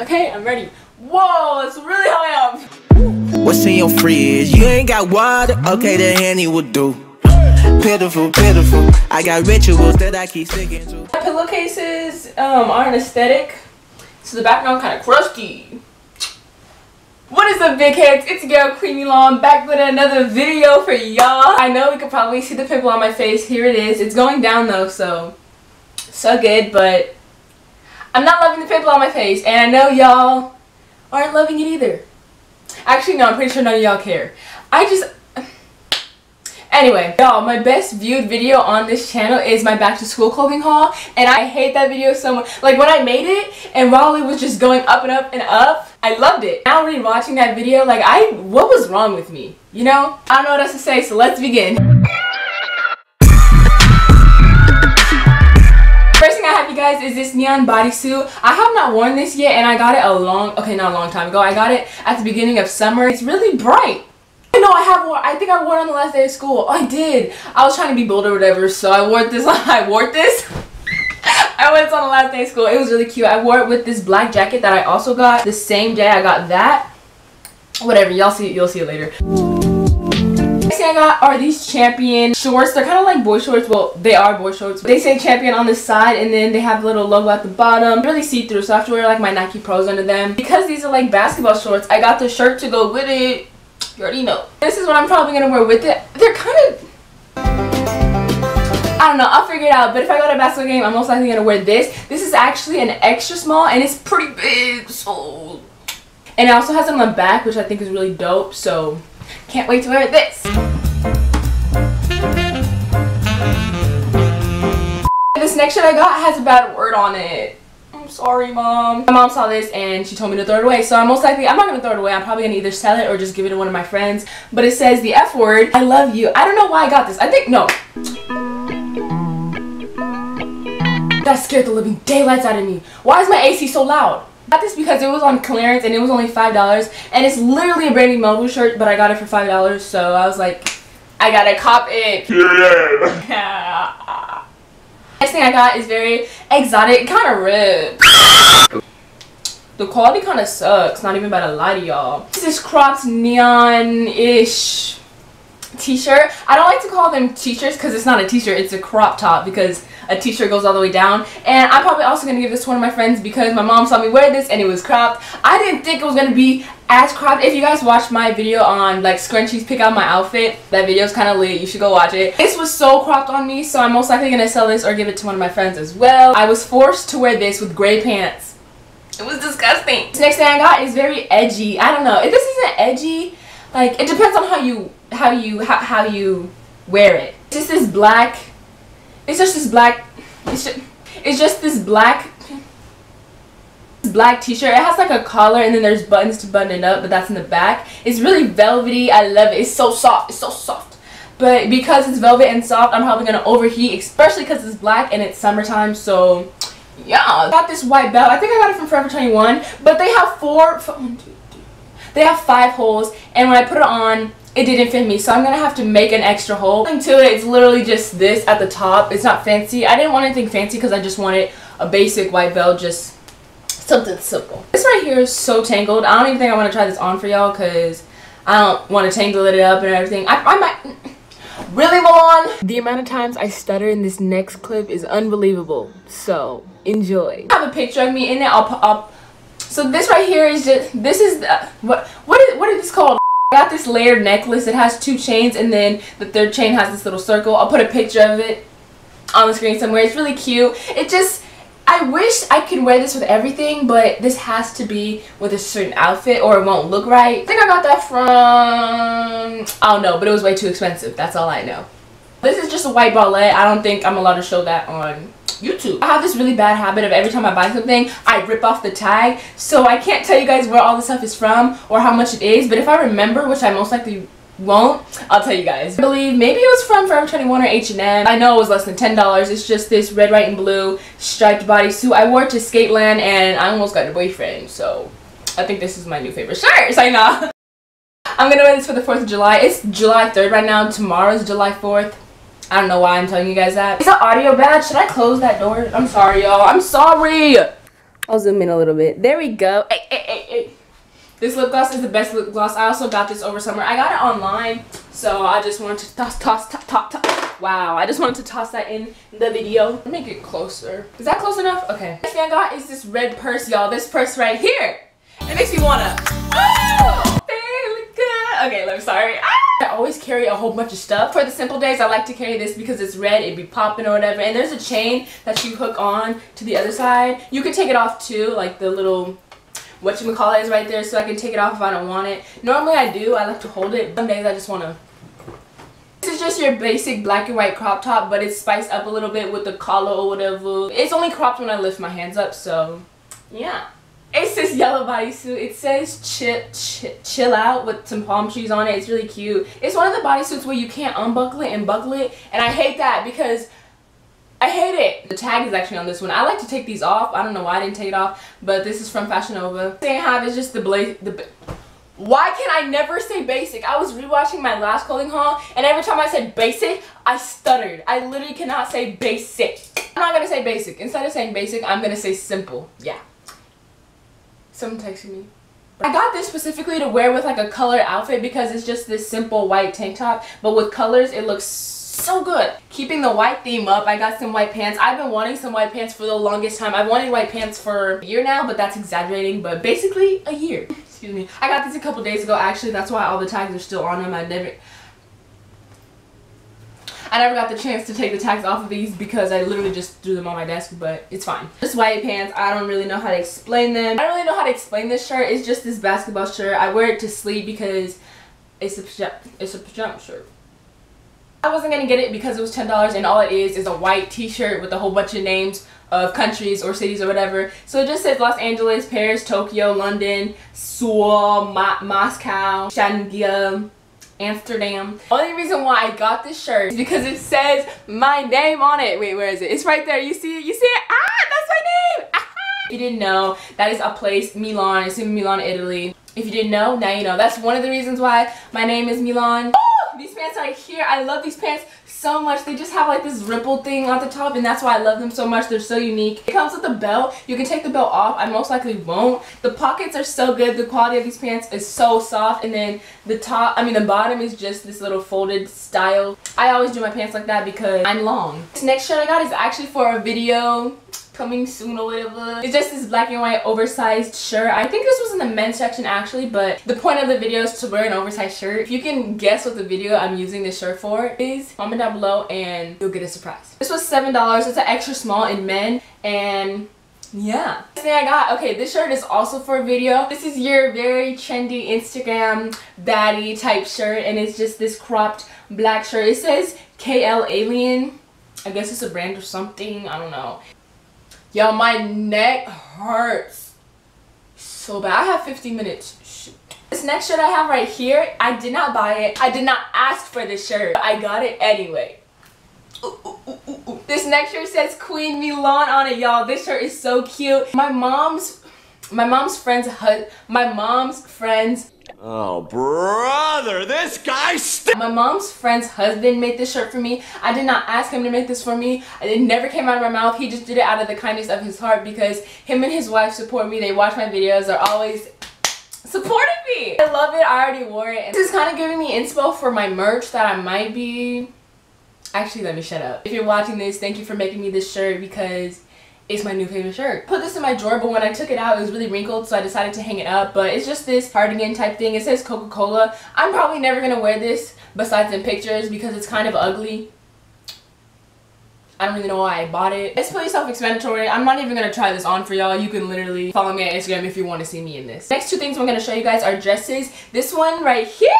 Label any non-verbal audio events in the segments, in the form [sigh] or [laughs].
Okay, I'm ready. Whoa, it's really high up. What's in your fridge? You ain't got water? Okay, the handy will do. Pitiful, pitiful. I got rituals that I keep sticking to. My pillowcases um, aren't aesthetic, so the background kind of crusty. What is up, big heads? It's your girl, Queen Milan. back with another video for y'all. I know we could probably see the pimple on my face. Here it is. It's going down though, so so good, but I'm not loving the pimple on my face, and I know y'all aren't loving it either. Actually, no, I'm pretty sure none of y'all care. I just... Anyway, y'all, my best viewed video on this channel is my back to school clothing haul, and I hate that video so much. Like, when I made it, and Raleigh was just going up and up and up, I loved it. Now rewatching that video, like, I... What was wrong with me? You know? I don't know what else to say, so let's begin. Is this neon bodysuit. I have not worn this yet and I got it a long, okay not a long time ago. I got it at the beginning of summer. It's really bright. No, I have worn, I think I wore it on the last day of school. I did. I was trying to be bold or whatever so I wore this, [laughs] I wore this. [laughs] I went on the last day of school. It was really cute. I wore it with this black jacket that I also got the same day I got that. Whatever, y'all see, you'll see it later thing I got are these Champion shorts. They're kind of like boy shorts. Well, they are boy shorts. They say Champion on the side and then they have a little logo at the bottom. Really see-through, so I have to wear like my Nike Pros under them. Because these are like basketball shorts, I got the shirt to go with it. You already know. This is what I'm probably going to wear with it. They're kind of... I don't know, I'll figure it out. But if I go to a basketball game, I'm most likely going to wear this. This is actually an extra small and it's pretty big, so... And it also has it on the back, which I think is really dope, so can't wait to wear this. This next shirt I got has a bad word on it. I'm sorry, mom. My mom saw this and she told me to throw it away. So I'm most likely, I'm not going to throw it away. I'm probably going to either sell it or just give it to one of my friends. But it says the F word. I love you. I don't know why I got this. I think, no. That scared the living daylights out of me. Why is my AC so loud? Got this because it was on clearance and it was only $5 and it's literally a Brandy Melville shirt but I got it for $5 so I was like I gotta cop it. Yeah. [laughs] Next thing I got is very exotic, kind of ripped. The quality kind of sucks, not even about to lie to y'all. This is cropped neon-ish t-shirt. I don't like to call them t-shirts because it's not a t-shirt, it's a crop top because a t-shirt goes all the way down. And I'm probably also going to give this to one of my friends because my mom saw me wear this and it was cropped. I didn't think it was going to be as cropped. If you guys watched my video on like scrunchies pick out my outfit, that video is kind of lit. You should go watch it. This was so cropped on me so I'm most likely going to sell this or give it to one of my friends as well. I was forced to wear this with gray pants. It was disgusting. This next thing I got is very edgy. I don't know. If this isn't edgy, like it depends on how you how you how, how you wear it. It's just this black it's just this black it's just, it's just this black black t-shirt. It has like a collar and then there's buttons to button it up but that's in the back. It's really velvety. I love it. It's so soft. It's so soft. But because it's velvet and soft i'm probably gonna overheat especially because it's black and it's summertime so yeah. I got this white belt. I think i got it from forever 21 but they have four they have five holes and when i put it on it didn't fit me so I'm gonna have to make an extra hole. To it it's literally just this at the top. It's not fancy. I didn't want anything fancy because I just wanted a basic white belt just something simple. This right here is so tangled. I don't even think I want to try this on for y'all because I don't want to tangle it up and everything. I, I might [laughs] really Milan? The amount of times I stutter in this next clip is unbelievable so enjoy. I have a picture of me in it. I'll, I'll so this right here is just this is the, what what is what is this called got this layered necklace. It has two chains and then the third chain has this little circle. I'll put a picture of it on the screen somewhere. It's really cute. It just, I wish I could wear this with everything, but this has to be with a certain outfit or it won't look right. I think I got that from, I don't know, but it was way too expensive. That's all I know. This is just a white bralette. I don't think I'm allowed to show that on YouTube. I have this really bad habit of every time I buy something, I rip off the tag. So I can't tell you guys where all the stuff is from or how much it is. But if I remember, which I most likely won't, I'll tell you guys. I believe maybe it was from Forever 21 or H&M. I know it was less than $10. It's just this red, white, and blue striped bodysuit. I wore it to Skateland and I almost got a boyfriend. So I think this is my new favorite shirt. [laughs] I know. I'm gonna wear this for the 4th of July. It's July 3rd right now. Tomorrow's July 4th. I don't know why I'm telling you guys that. Is that audio bad? Should I close that door? I'm sorry, y'all. I'm sorry. I'll zoom in a little bit. There we go. Hey, hey, hey, hey. This lip gloss is the best lip gloss. I also got this over summer. I got it online, so I just wanted to toss, toss, toss, toss, toss. Wow, I just wanted to toss that in the video. Make it closer. Is that close enough? Okay. Next thing I got is this red purse, y'all. This purse right here. It makes me wanna, oh. Okay, I'm sorry. Ah! Always carry a whole bunch of stuff. For the simple days, I like to carry this because it's red, it'd be popping or whatever. And there's a chain that you hook on to the other side. You can take it off too, like the little what you call it is right there so I can take it off if I don't want it. Normally I do, I like to hold it. Some days I just want to. This is just your basic black and white crop top, but it's spiced up a little bit with the collar or whatever. It's only cropped when I lift my hands up, so yeah. It's this yellow bodysuit. It says chill, chill, out with some palm trees on it. It's really cute. It's one of the bodysuits where you can't unbuckle it and buckle it. And I hate that because I hate it. The tag is actually on this one. I like to take these off. I don't know why I didn't take it off. But this is from Fashion Nova. Thing have is just the blaze. The, why can I never say basic? I was rewatching my last clothing haul and every time I said basic, I stuttered. I literally cannot say basic. I'm not to say basic. Instead of saying basic, I'm to say simple. Yeah. Someone texted me. I got this specifically to wear with like a colored outfit because it's just this simple white tank top. But with colors, it looks so good. Keeping the white theme up, I got some white pants. I've been wanting some white pants for the longest time. I've wanted white pants for a year now, but that's exaggerating. But basically, a year. Excuse me. I got this a couple days ago, actually. That's why all the tags are still on them. I never... I never got the chance to take the tags off of these because I literally just threw them on my desk, but it's fine. Just white pants, I don't really know how to explain them. I don't really know how to explain this shirt. It's just this basketball shirt. I wear it to sleep because it's a it's a pajama shirt. I wasn't gonna get it because it was $10 and all it is is a white t-shirt with a whole bunch of names of countries or cities or whatever. So it just says Los Angeles, Paris, Tokyo, London, Seoul, Moscow, Shanghai, Amsterdam. Only reason why I got this shirt is because it says my name on it. Wait, where is it? It's right there. You see it? You see it? Ah, that's my name! Ah! If you didn't know, that is a place, Milan. It's in Milan, Italy. If you didn't know, now you know. That's one of the reasons why my name is Milan. Oh, these pants right here. I love these pants so much. They just have like this ripple thing on the top and that's why I love them so much. They're so unique. It comes with a belt. You can take the belt off. I most likely won't. The pockets are so good. The quality of these pants is so soft and then the top, I mean the bottom is just this little folded style. I always do my pants like that because I'm long. This next shirt I got is actually for a video coming soon or whatever. It's just this black and white oversized shirt. I think this was in the men's section actually, but the point of the video is to wear an oversized shirt. If you can guess what the video I'm using this shirt for is, comment down below and you'll get a surprise. This was $7. It's an extra small in men and yeah. Next thing I got, okay, this shirt is also for a video. This is your very trendy Instagram baddie type shirt and it's just this cropped black shirt. It says KL Alien. I guess it's a brand or something. I don't know. Yo, my neck hurts so bad. I have 15 minutes. This next shirt I have right here, I did not buy it. I did not ask for this shirt. I got it anyway. Ooh, ooh, ooh, this next shirt says Queen Milan on it, y'all. This shirt is so cute. My mom's my mom's friend's my mom's friend's Oh, brother, this guy My mom's friend's husband made this shirt for me. I did not ask him to make this for me. It never came out of my mouth. He just did it out of the kindness of his heart because him and his wife support me. They watch my videos. They're always supporting me. I love it. I already wore it. This is kind of giving me inspo for my merch that I might be... Actually, let me shut up. If you're watching this, thank you for making me this shirt because it's my new favorite shirt. Put this in my drawer, but when I took it out, it was really wrinkled, so I decided to hang it up. But it's just this cardigan type thing. It says Coca-Cola. I'm probably never to wear this besides in pictures because it's kind of ugly. I don't really know why I bought it. It's pretty self-explanatory. I'm not even to try this on for y'all. You can literally follow me on Instagram if you want to see me in this. Next two things I'm to show you guys are dresses. This one right here.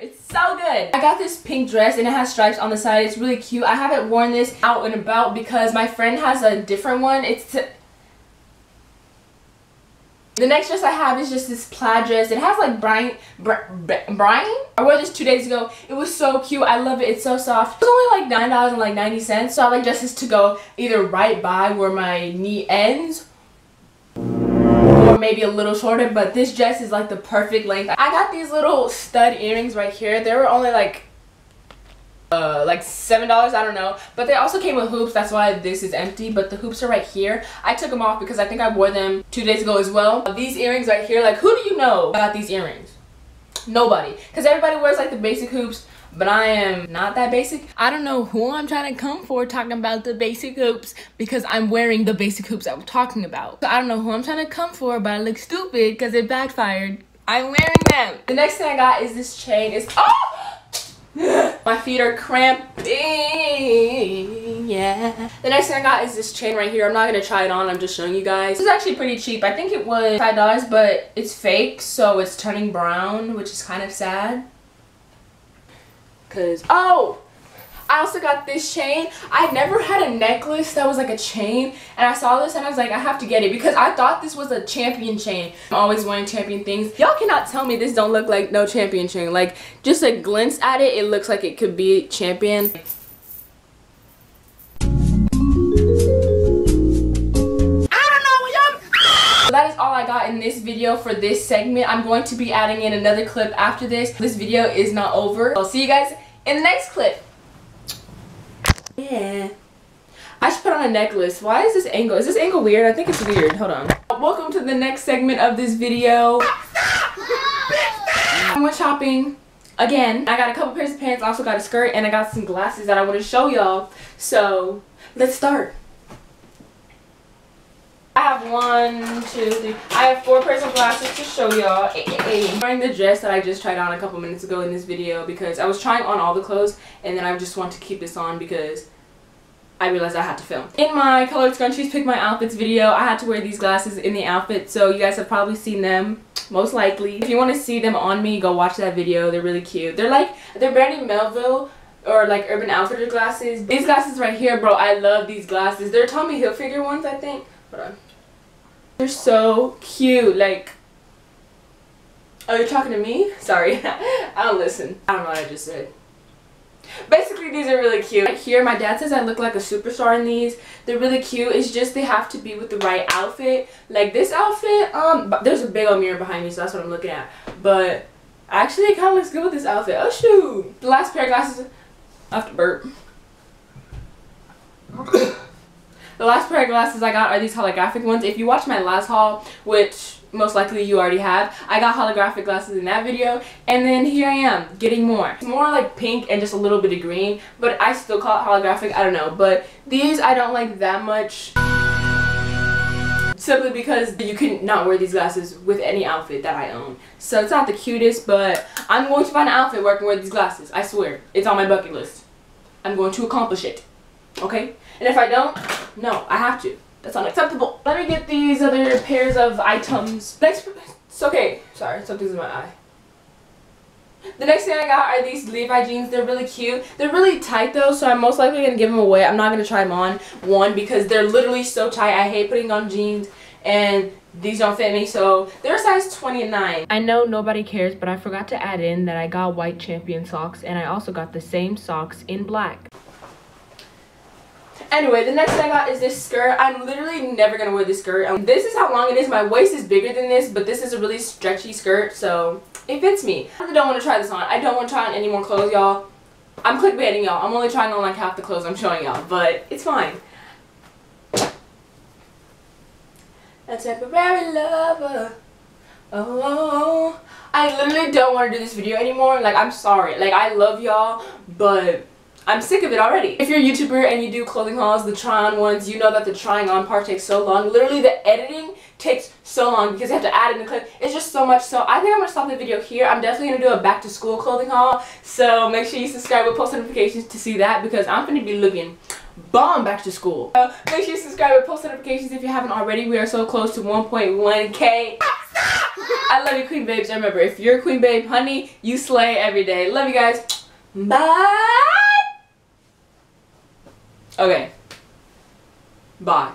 It's so good. I got this pink dress and it has stripes on the side. It's really cute. I haven't worn this out and about because my friend has a different one. It's the next dress I have is just this plaid dress. It has like Brian, Brian? I wore this two days ago. It was so cute. I love it. It's so soft. It was only like $9 and like 90 cents. So I like dresses to go either right by where my knee ends or maybe a little shorter. But this dress is like the perfect length. I got these little stud earrings right here. They were only like uh, like seven dollars I don't know but they also came with hoops that's why this is empty but the hoops are right here I took them off because I think I wore them two days ago as well these earrings right here like who do you know about these earrings nobody because everybody wears like the basic hoops but I am not that basic. I don't know who I'm trying to come for talking about the basic hoops because I'm wearing the basic hoops I was talking about. So I don't know who I'm trying to come for, but I look stupid because it backfired. I'm wearing them. The next thing I got is this chain. It's oh! [gasps] My feet are cramping, yeah. The next thing I got is this chain right here. I'm not gonna try it on, I'm just showing you guys. This is actually pretty cheap. I think it was $5, but it's fake, so it's turning brown, which is kind of sad. Cause, oh, I also got this chain. I never had a necklace that was like a chain. And I saw this and I was like, I have to get it. Because I thought this was a champion chain. I'm always wearing champion things. Y'all cannot tell me this don't look like no champion chain. Like, just a glance at it, it looks like it could be champion. I don't know, y'all. Ah! That is all I got in this video for this segment. I'm going to be adding in another clip after this. This video is not over. I'll see you guys in the next clip. Yeah. I should put on a necklace. Why is this angle? Is this angle weird? I think it's weird. Hold on. Welcome to the next segment of this video. I went shopping again. I got a couple pairs of pants, I also got a skirt, and I got some glasses that I want to show y'all. So, let's start. One, two, three. I have four pairs of glasses to show y'all. I'm wearing the dress that I just tried on a couple minutes ago in this video because I was trying on all the clothes and then I just want to keep this on because I realized I had to film. In my colored scrunchies pick my outfits video, I had to wear these glasses in the outfit so you guys have probably seen them most likely. If you want to see them on me, go watch that video. They're really cute. They're like, they're Brandy Melville or like Urban Outfitter glasses. These glasses right here, bro, I love these glasses. They're Tommy Hilfiger ones, I think. Hold on. They're so cute. Like, oh, you're talking to me? [laughs] Sorry. I don't listen. I don't know what I just said. Basically, these are really cute. Right here, my dad says I look like a superstar in these. They're really cute. It's just they have to be with the right outfit. Like this outfit, um, there's a big old mirror behind me, so that's what I'm looking at. But actually, it kind of looks good with this outfit. Oh, shoot. The last pair of glasses, I have to burp. [coughs] The last pair of glasses I got are these holographic ones. If you watch my last haul, which most likely you already have, I got holographic glasses in that video. And then here I am, getting more. It's more like pink and just a little bit of green, but I still call it holographic, I don't know. But these I don't like that much simply because you can not wear these glasses with any outfit that I own. So it's not the cutest, but I'm going to find an outfit where I can wear these glasses. I swear. It's on my bucket list. I'm going to accomplish it. Okay? And if I don't, no, I have to. That's unacceptable. Let me get these other pairs of items. Next, it's okay. Sorry, something's in my eye. The next thing I got are these Levi jeans. They're really cute. They're really tight though, so I'm most likely going to give them away. I'm not going to try them on, one, because they're literally so tight. I hate putting on jeans, and these don't fit me, so they're size 29. I know nobody cares, but I forgot to add in that I got white champion socks, and I also got the same socks in black. Anyway, the next thing I got is this skirt. I'm literally never going to wear this skirt. Um, this is how long it is. My waist is bigger than this, but this is a really stretchy skirt, so it fits me. I don't want to try this on. I don't want to try on any more clothes, y'all. I'm clickbaiting y'all. I'm only trying on like half the clothes I'm showing y'all, but it's fine. A temporary lover. Oh, I literally don't want to do this video anymore. Like, I'm sorry. Like, I love y'all, but I'm sick of it already. If you're a YouTuber and you do clothing hauls, the try on ones, you know that the trying on part takes so long. Literally the editing takes so long because you have to add in the clip. It's just so much. So I think I'm going to stop the video here. I'm definitely going to do a back to school clothing haul. So make sure you subscribe with post notifications to see that because I'm going to be looking bomb back to school. So make sure you subscribe with post notifications if you haven't already. We are so close to 1.1k. I love you queen babes. remember, if you're a queen babe, honey, you slay every day. Love you guys. Bye. Okay. Bye.